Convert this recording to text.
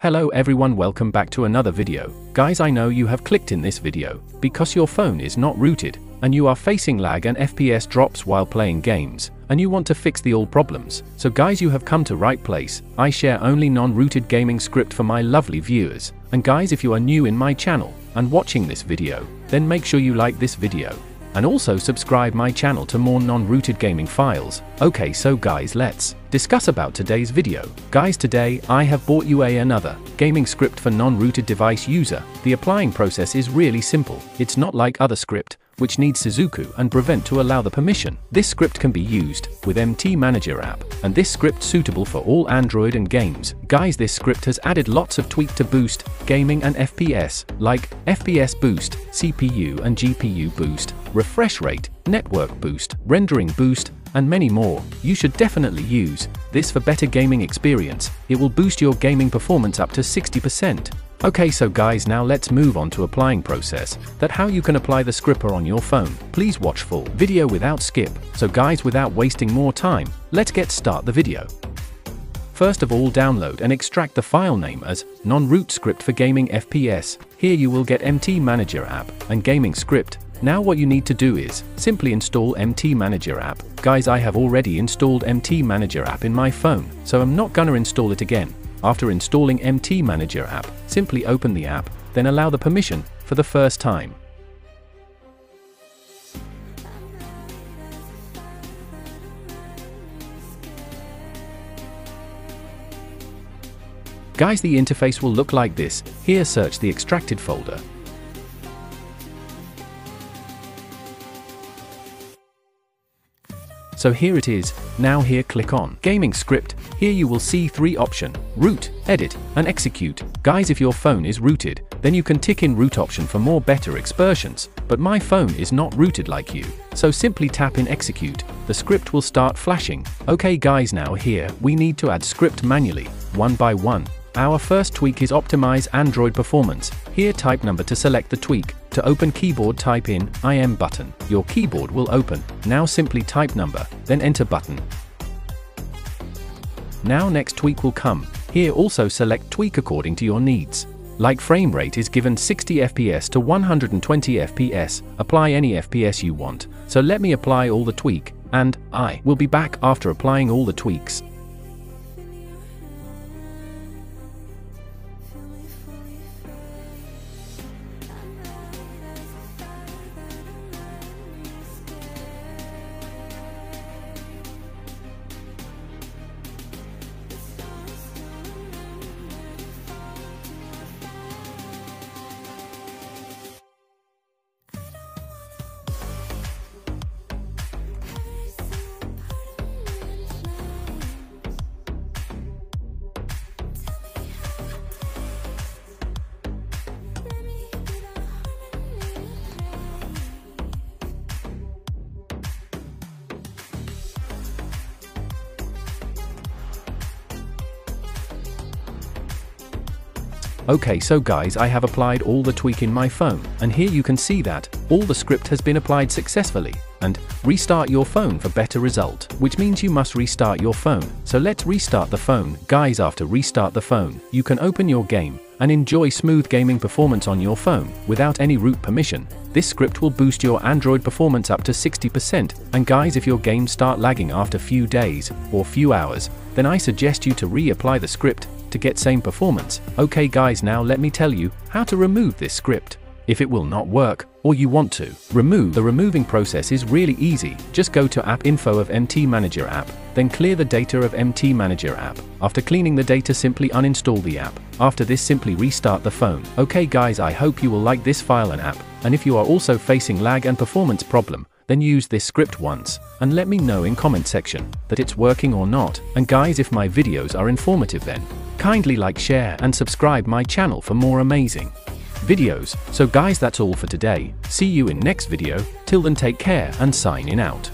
Hello everyone welcome back to another video. Guys I know you have clicked in this video because your phone is not rooted and you are facing lag and FPS drops while playing games and you want to fix the all problems. So guys you have come to right place. I share only non-rooted gaming script for my lovely viewers. And guys if you are new in my channel and watching this video, then make sure you like this video and also subscribe my channel to more non-rooted gaming files. Okay so guys let's discuss about today's video. Guys today I have bought you a another gaming script for non-rooted device user. The applying process is really simple. It's not like other script which needs Shizuku and Brevent to allow the permission. This script can be used with MT Manager app, and this script suitable for all Android and games. Guys, this script has added lots of tweak to boost gaming and FPS, like FPS boost, CPU and GPU boost, refresh rate, network boost, rendering boost, and many more. You should definitely use this for better gaming experience. It will boost your gaming performance up to 60%. Okay so guys now let's move on to applying process, that how you can apply the scripper on your phone. Please watch full video without skip. So guys without wasting more time, let's get start the video. First of all download and extract the file name as non-root script for gaming FPS. Here you will get MT Manager app and gaming script. Now what you need to do is simply install MT Manager app. Guys I have already installed MT Manager app in my phone, so I'm not gonna install it again. After installing MT Manager app, simply open the app, then allow the permission for the first time. Guys the interface will look like this, here search the extracted folder, So here it is, now here click on Gaming Script, here you will see three option, Root, Edit, and Execute. Guys if your phone is rooted, then you can tick in root option for more better expressions, but my phone is not rooted like you, so simply tap in Execute, the script will start flashing. Okay guys now here, we need to add script manually, one by one. Our first tweak is optimize Android performance. Here type number to select the tweak. To open keyboard type in IM button. Your keyboard will open. Now simply type number, then enter button. Now next tweak will come. Here also select tweak according to your needs. Like frame rate is given 60 FPS to 120 FPS, apply any FPS you want. So let me apply all the tweak, and I will be back after applying all the tweaks. Okay so guys I have applied all the tweak in my phone, and here you can see that, all the script has been applied successfully, and restart your phone for better result, which means you must restart your phone. So let's restart the phone. Guys after restart the phone, you can open your game, and enjoy smooth gaming performance on your phone, without any root permission. This script will boost your Android performance up to 60%, and guys if your game start lagging after few days, or few hours, then I suggest you to reapply the script, to get same performance. Okay guys now let me tell you how to remove this script. If it will not work, or you want to remove, the removing process is really easy. Just go to app info of MT Manager app, then clear the data of MT Manager app. After cleaning the data simply uninstall the app. After this simply restart the phone. Okay guys I hope you will like this file and app, and if you are also facing lag and performance problem, then use this script once, and let me know in comment section that it's working or not. And guys if my videos are informative then, kindly like share and subscribe my channel for more amazing videos. So guys that's all for today, see you in next video, till then take care and signing out.